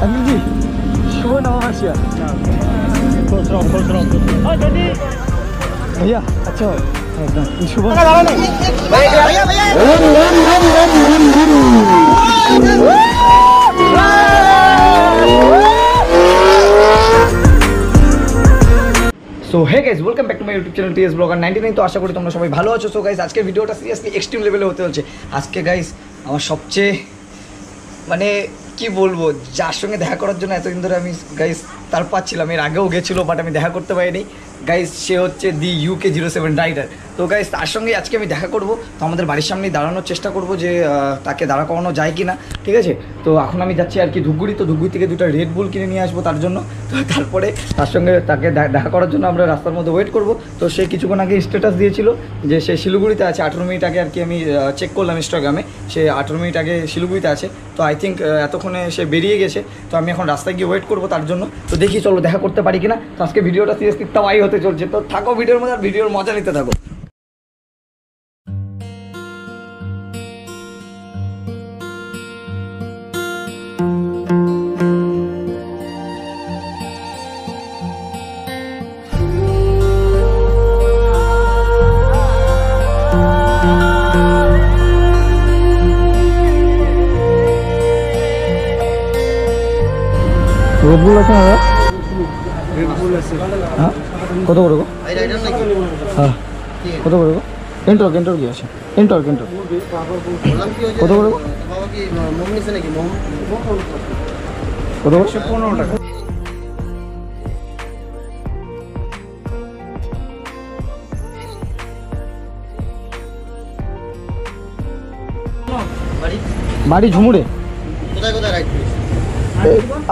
Uncle जी शुभ नववर्ष भैया अच्छा हो एकदम शुभ so hey guys welcome back to my YouTube channel TS blogger ninety nine তো আশা করি তোমরা সবাই ভালো আছো সো গাইজ আজকের ভিডিওটা সিরিয়াসলি এক্সট্রিম লেভেলে হতে হচ্ছে আজকে গাইজ আমার সবচেয়ে মানে কি বলব, যার সঙ্গে দেখা করার জন্য এতদিন ধরে আমি গাইস তার পাচ্ছিলাম। এর আগেও গেছিল বাট আমি দেখা করতে পারিনি। গাইজ সে হচ্ছে the UK zero seven rider তো গাইজ তার সঙ্গে আজকে আমি দেখা করব। তো আমাদের বাড়ির সামনেই দাঁড়ানোর চেষ্টা করব যে তাকে দাঁড়া করানো যায় কি না ঠিক আছে? তো এখন আমি যাচ্ছি আর কি ধুপগুড়ি। তো ধুপগুড়ি থেকে দুটো রেড বুল কিনে নিয়ে আসব তার জন্য। তো তারপরে তার সঙ্গে তাকে দেখা করার জন্য আমরা রাস্তার মধ্যে ওয়েট করব। তো সে কিছুক্ষণ আগে স্ট্যাটাস দিয়েছিল যে, সে শিলিগুড়িতে আছে। আঠেরো মিনিট আগে আর কি আমি চেক করলাম ইনস্টাগ্রামে সে আঠেরো মিনিট আগে শিলিগুড়িতে আছে। তো আই থিঙ্ক এতক্ষণে সে বেরিয়ে গেছে। তো আমি এখন রাস্তায় গিয়ে ওয়েট করব তার জন্য। তো দেখি চলো দেখা করতে পারি কিনা। তো আজকে ভিডিওটা সিরিয়াসলি তাওয়াই হতে চলছে। তো থাকো ভিডিওর মধ্যে আর ভিডিওর মজা নিতে থাকো। হ্যাঁ? কত করে গো? হ্যাঁ। কত করে গো? এন্টর্ক এন্টর্ক কি আছে? এন্টর্ক এন্টর্ক কত করে কত করে পনেরো টাকা বাড়ি ঝুমুরে? কোথায় কোথায় এই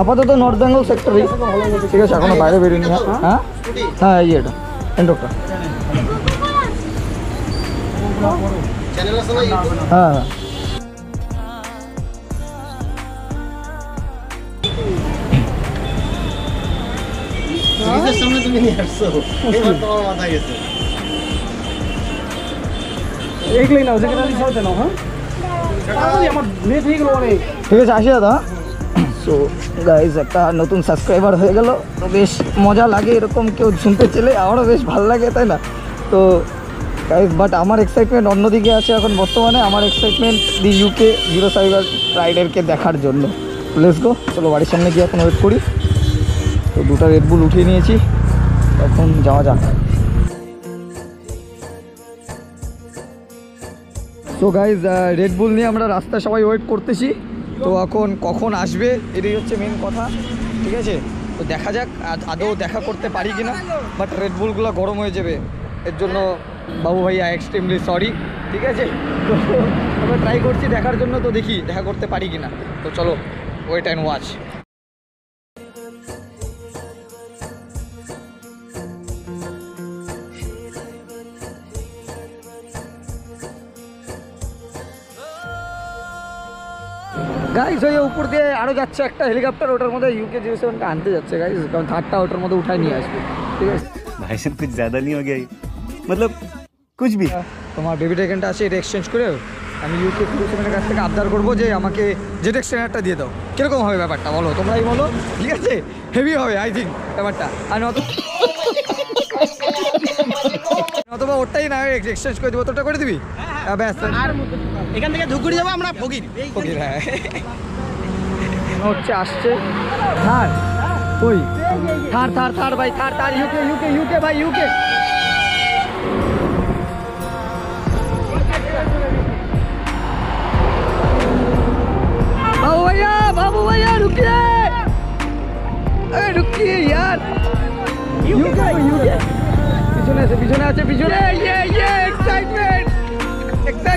আপাতত নর্থ বেঙ্গল সেক্টরে ঠিক আছে এখনও বাইরে বেরোয়নি হ্যাঁ? হ্যাঁ। হ্যাঁ? এই এটা। হ্যাঁ হ্যাঁ। নিজের সামনে তুমি নিয়ে আসছো। এবার তোমার মাথা গেছে। এইগুলোই নাও যেখানে আমি সরাতে নাও হ্যাঁ? আমার হয়ে গেলো অনেক। ঠিক আছে আসি দাদা সো গাইজ একটা নতুন সাবস্ক্রাইবার হয়ে গেল। তো বেশ মজা লাগে এরকম কেউ শুনতে চলে আমারও বেশ ভালো লাগে, তাই না? তো গাইজ বাট আমার এক্সাইটমেন্ট অন্যদিকে আছে এখন বর্তমানে। আমার excitement the UK zero cyber রাইডারকে দেখার জন্য। লেটস গো চলো বাড়ির সামনে গিয়ে এখন ওয়েট করি। তো, দুটো রেডবুল উঠিয়ে নিয়েছি। এখন যাওয়া যাক। সো গাইজ রেডবুল নিয়ে আমরা রাস্তায় সবাই ওয়েট করতেছি। তো এখন কখন আসবে, এটাই হচ্ছে মেন কথা, ঠিক আছে? তো দেখা যাক আদৌ দেখা করতে পারি কি না বাট রেডবুলগুলো গরম হয়ে যাবে। এর জন্য বাবু ভাইয়া এক্সট্রিমলি সরি ঠিক আছে? তো আমরা ট্রাই করছি দেখার জন্য, তো দেখি, দেখা করতে পারি কি না তো চলো ওয়েট অ্যান্ড ওয়াচ গাইজ ওই উপর দিয়ে আরও যাচ্ছে একটা হেলিকপ্টার ওটার মধ্যে ইউকে জিও সেভেনটা আনতে যাচ্ছে গাইজ কারণ থার্ডটা ওটার মধ্যে উঠাই নিয়ে আসবে ঠিক আছে? ভাই সব কিছু জ্যাদা নিয়ে গিয়ে মতলব কুছ ভি তোমার বেবি টেকেনটা আছে এটা এক্সচেঞ্জ করে আমি ইউকে জিও সেভেনের কাছ থেকে আবদার করব যে আমাকে জেট এক্সটেনারটা দিয়ে দাও। কীরকম হবে ব্যাপারটা বলো তোমরাই বলো ঠিক আছে? হেভি হবে আই থিঙ্ক ব্যাপারটা। আর নত অথবা ওটাই না এক্সচেঞ্জ করে দেবো তোরটা করে দিবি? হ্যাঁ ব্যাস আর এখান থেকে ধুপগুড়ি যাবো আমরা ফকির ওকে হ্যাঁ হচ্ছে আসছে থার ওই থার থার থার ভাই Thar Thar UK UK UK ভাই ইউকে बाबू भैया बाबू भैया रुकिए अरे रुकिए यार यूके यूके পিছনে আছে পিছনে আছে পিছনে ইয়ে ইয়ে এক্সাইটমেন্ট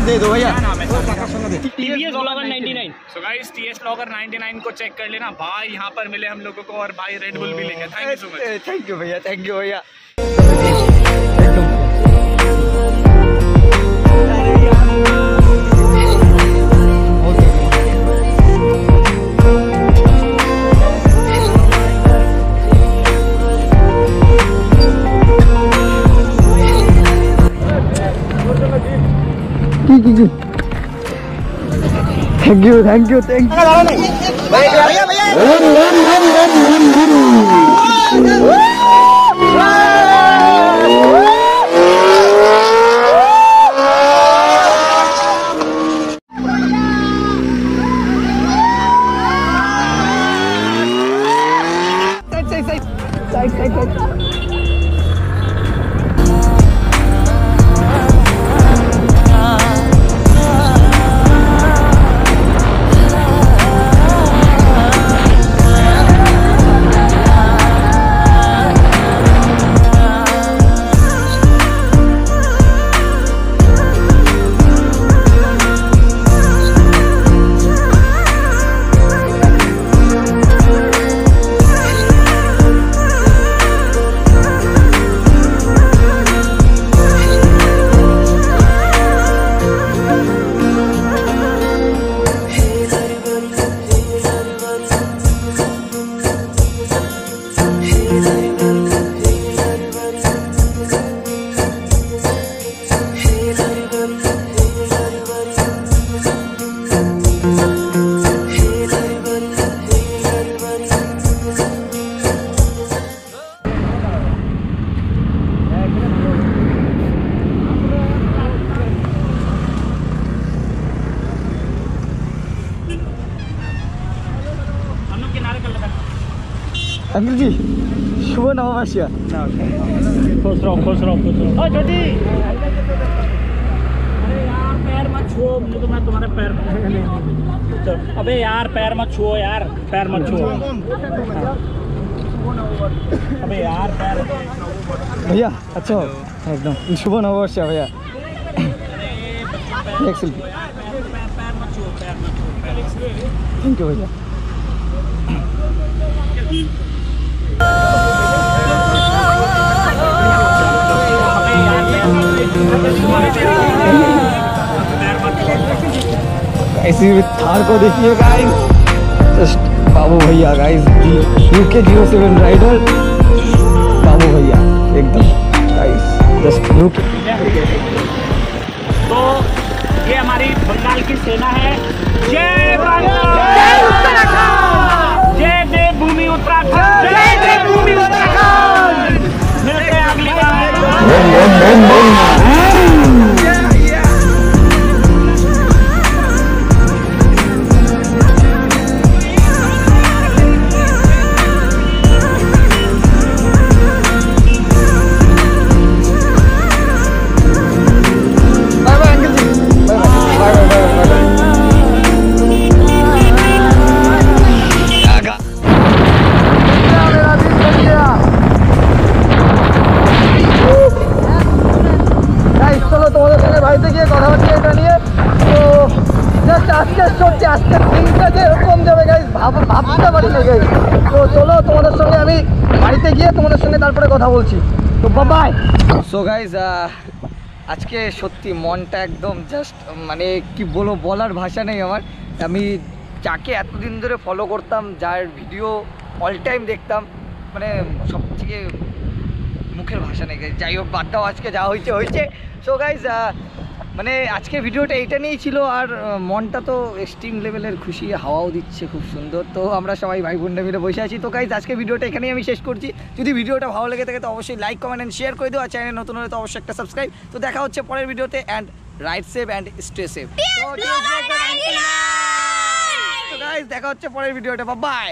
ज़रूर दे दो भैया। को चेक कर लेना। भाई यहाँ पर मिले हम लोगों को और भाई रेडबुल भी लेंगे थैंक यू भैया थैंक यू भैया। जी। Thank you thank you thank you भैया भैया अंकल जी शुभ नववर्ष खुश रहो खुश रहो खुश रहो. छोटी! अरे यार पैर मत छुओ मुझे तो मैं तुम्हारे पैर चलो, अबे यार पैर मत छुओ यार पैर मत छुओ। अबे यार पैर भैया अच्छा एकदम। शुभ नववर्ष भैया। एक सेल्फी पैर मत छुओ पैर मत छुओ थैंक यू भैया। ऐसी भी थार को देखिए guys just Babu Bhaiya guys UK zero seven rider Babu Bhaiya एकदम गाइस जस्ट यूके तो ये हमारी बंगाल की सेना है। जय बंगाल जय देवभूमि उत्तराखंड! জাস্ট আজকে সত্যি আজকে দিনটা যে এরকম যাবে ভাব ভাবতে পারি না তো চলো, তোমাদের সঙ্গে আমি বাড়িতে গিয়ে তোমাদের সঙ্গে তারপরে কথা বলছি। তো বাবাই সো গাইস আজকে সত্যি মনটা একদম জাস্ট মানে কি বলব, বলার ভাষা নেই আমার। আমি যাকে এতদিন ধরে ফলো করতাম, যার ভিডিও অল টাইম দেখতাম মানে সব থেকে মুখের ভাষা নেই। যাই হোক, বাদ দাও, আজকে যা হয়েছে হয়েছে। সো গাইজ মানে আজকে ভিডিওটা এইটা নিয়েই ছিল আর মনটা তো এক্সট্রিম লেভেলের খুশি হাওয়াও দিচ্ছে খুব সুন্দর। তো আমরা সবাই ভাই বোনরা মিলে বসে আছি। তো গাইজ আজকে ভিডিওটা এখানেই আমি শেষ করছি। যদি ভিডিওটা ভালো লেগে থাকে তো অবশ্যই লাইক কমেন্ট অ্যান্ড শেয়ার করে দিও। আর চ্যানেল নতুন হলে তো অবশ্যই একটা সাবস্ক্রাইব তো দেখা হচ্ছে পরের ভিডিওতে and ride safe and stay safe তো গাইজ দেখা হচ্ছে পরের ভিডিওটা বাই